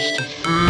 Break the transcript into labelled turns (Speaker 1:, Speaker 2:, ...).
Speaker 1: うん。